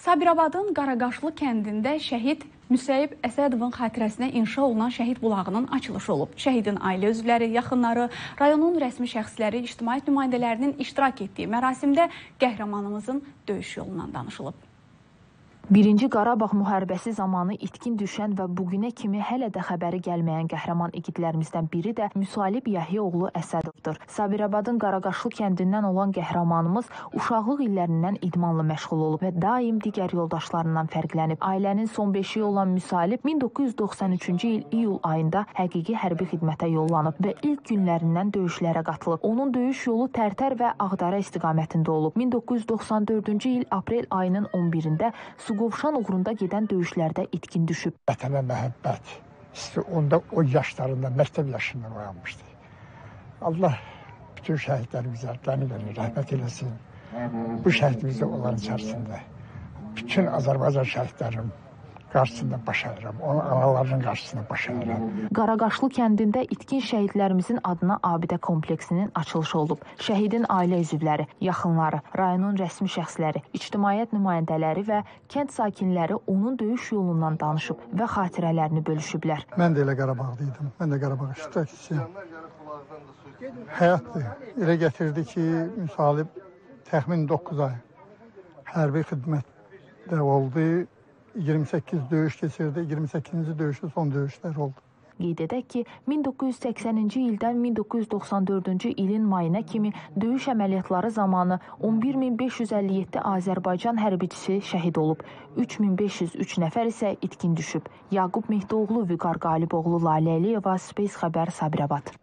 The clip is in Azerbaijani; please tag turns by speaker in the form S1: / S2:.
S1: Sabirabadın Qaraqaşlı kəndində şəhid Müsəyib Əsədovun xatirəsinə inşa olunan şəhid bulağının açılışı olub. Şəhidin ailə üzvləri, yaxınları, rayonun rəsmi şəxsləri, ictimaiyyət nümayəndələrinin iştirak etdiyi mərasimdə qəhrəmanımızın döyüş yolundan danışılıb.
S2: Birinci Qarabağ müharibəsi zamanı itkin düşən və bugünə kimi hələ də xəbəri gəlməyən qəhrəman igidlərimizdən biri də Müsalib Yahyaoğlu Əsədovdur. Sabirabadın Qaraqaşlı kəndindən olan qəhrəmanımız uşaqlıq illərindən idmanla məşğul olub və daim digər yoldaşlarından fərqlənib. Ailənin son beşiyi olan Müsalib 1993-cü il iyul ayında həqiqi hərbi xidmətə yollanıb və ilk günlərindən döyüşlərə qatılıb. Onun döyüş yolu Tərtər və Ağdara istiqamətində olub. 1994-cü il aprel ayının 11-də Suqovşan uğrunda gedən döyüşlərdə itkin düşüb.
S3: Vətənə məhəbbət onda o yaşlarında, məktəb yaşından oyanmışdı. Allah bütün şəhidlərimizə qəni verir, rəhmət eləsin. Bu şəhidimiz də onların içərisində. Bütün Azərbaycan şəhidlərim qarşısında baş əyirəm. Onun analarının qarşısında baş əyirəm.
S2: Qaraqaşlı kəndində itkin şəhidlərimizin adına abidə kompleksinin açılışı olub. Şəhidin ailə üzvləri, yaxınları, rayonun rəsmi şəxsləri, ictimaiyyət nümayəndələri və kənd sakinləri onun döyüş yolundan danışıb və xatirələrini bölüşüblər.
S3: Mən də elə Qarabağda idim. Mən də Qarabağ iştirakçısıyam. Həyatdır. Elə gətirdi ki, müsalib təxmin 9 ay hərbi xidmətdə oldu. 28 döyüş keçirdi. 28-ci döyüşü son döyüşlər oldu.
S2: Qeyd edək ki, 1980-ci ildən 1994-cü ilin mayına kimi döyüş əməliyyatları zamanı 11557 Azərbaycan hərbiçisi şəhid olub. 3503 nəfər isə itkin düşüb. Yaqub Mehdoğlu, Vüqar Qaliboğlu, Lalə Əliyeva, Space xəbər Sabirabad.